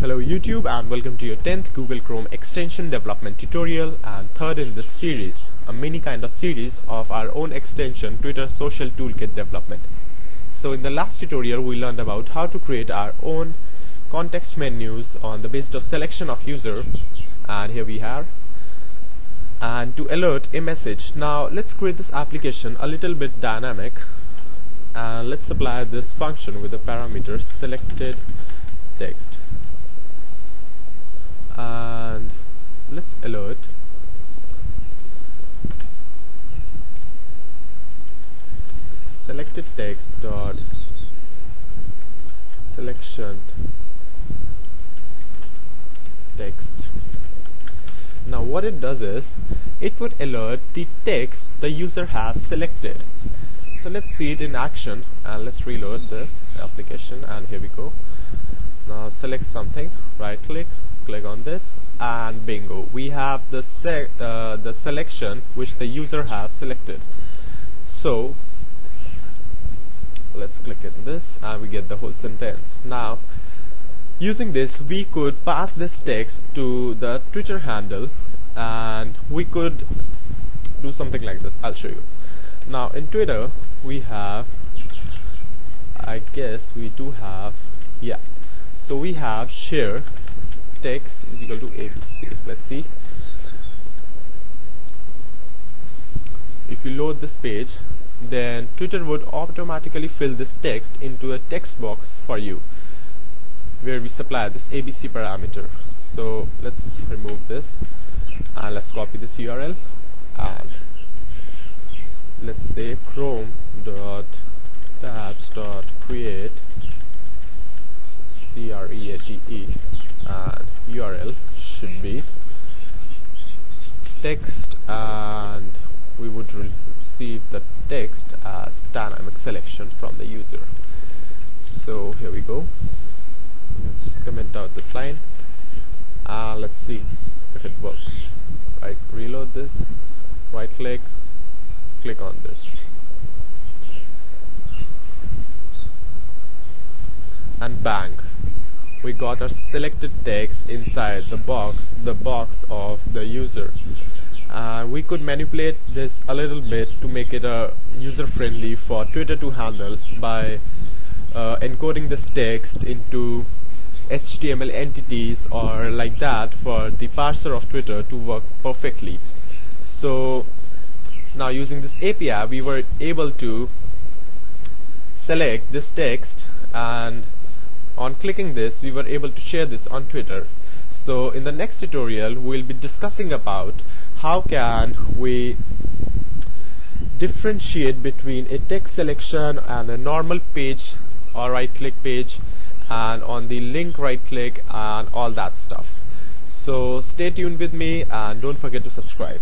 Hello YouTube and welcome to your 10th Google Chrome extension development tutorial and third in this series, a mini kind of series of our own extension Twitter Social Toolkit development. So in the last tutorial we learned about how to create our own context menus on the basis of selection of user and here we are and to alert a message. Now let's create this application a little bit dynamic and let's apply this function with the parameter selected text and let's alert selected text dot selection text. Now what it does is it would alert the text the user has selected so let's see it in action. And let's reload this application and here we go. Now select something right click click on this and bingo. We have the se uh, the selection which the user has selected. So let's click in this and we get the whole sentence. Now using this we could pass this text to the Twitter handle and we could do something like this. I'll show you now in Twitter we have I guess we do have yeah. So we have share text is equal to abc let's see. If you load this page then Twitter would automatically fill this text into a text box for you where we supply this abc parameter. So let's remove this and let's copy this URL and let's say chrome dot tabs dot create c r e a t e and URL should be text and we would receive the text as dynamic selection from the user. So here we go. Let's comment out this line. Uh, let's see if it works. Right reload this. Right click click on this. And bang. We got our selected text inside the box the box of the user. Uh, we could manipulate this a little bit to make it uh, user friendly for Twitter to handle by uh, encoding this text into HTML entities or like that for the parser of Twitter to work perfectly. So now using this API we were able to select this text and on clicking this we were able to share this on Twitter. So in the next tutorial we'll be discussing about how can we differentiate between a text selection and a normal page or right click page and on the link right click and all that stuff. So stay tuned with me and don't forget to subscribe